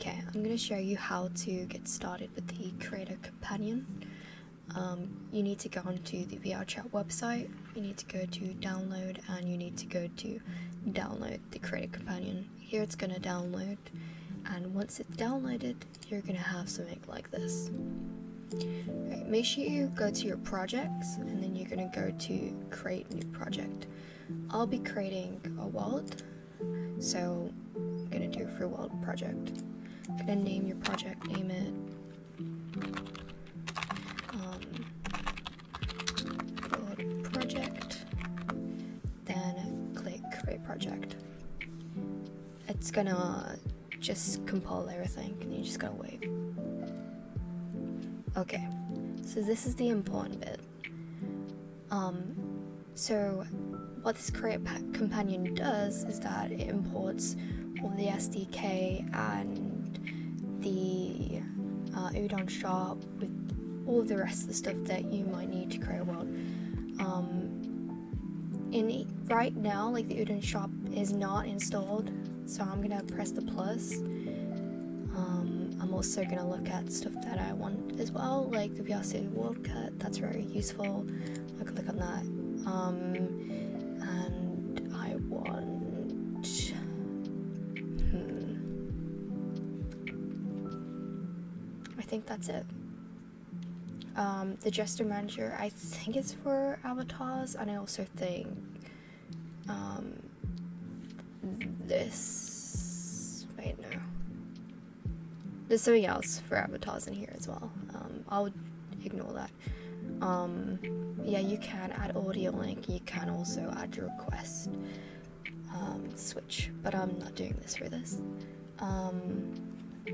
Okay, I'm going to show you how to get started with the Creator Companion. Um, you need to go onto the VRChat website, you need to go to download, and you need to go to download the Creator Companion. Here it's going to download, and once it's downloaded, you're going to have something like this. Right, make sure you go to your projects, and then you're going to go to create new project. I'll be creating a world, so I'm going to do a free world project. Going to name your project, name it um, project, then click create project. It's gonna just compile everything and you just gotta wait. Okay, so this is the important bit. Um, so what this create companion does is that it imports all the SDK and the uh, UdonSharp with all the rest of the stuff that you might need to create a world. Um, in right now, like the UdonSharp is not installed, so I'm gonna press the plus. Um, I'm also gonna look at stuff that I want as well, like the VRC World Cut. That's very useful. I'll click on that. Um, think that's it. Um, the Gesture Manager, I think it's for avatars, and I also think um, this. Wait, no. There's something else for avatars in here as well. Um, I'll ignore that. Um, yeah, you can add audio link. You can also add your request um, switch, but I'm not doing this for this. Um,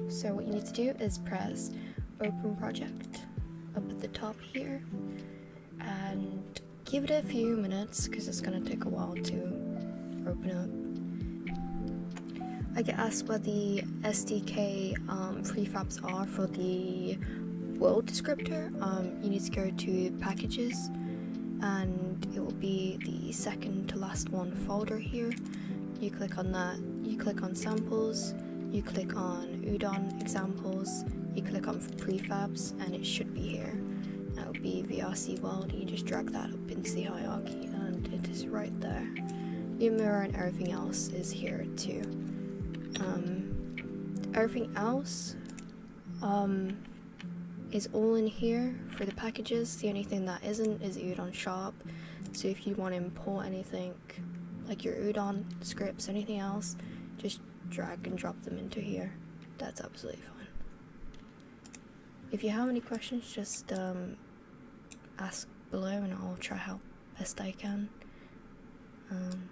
so what you need to do is press open project up at the top here and give it a few minutes because it's gonna take a while to open up. I get asked what the SDK um, prefabs are for the world descriptor. Um, you need to go to packages and it will be the second to last one folder here. You click on that, you click on samples, you click on udon examples, you click on prefabs and it should be here. That would be VRC world, you just drag that up into the hierarchy and it is right there. Your mirror and everything else is here too. Um, everything else um, is all in here for the packages. The only thing that isn't is UdonSharp. So if you want to import anything, like your Udon scripts, anything else, just drag and drop them into here. That's absolutely fine. If you have any questions, just um, ask below and I'll try help best I can. Um,